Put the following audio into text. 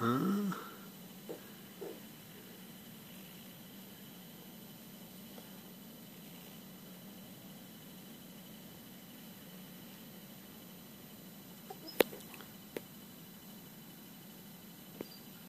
嗯。